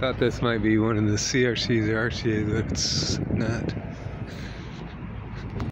Thought this might be one of the CRC's or RCA's, but it's not.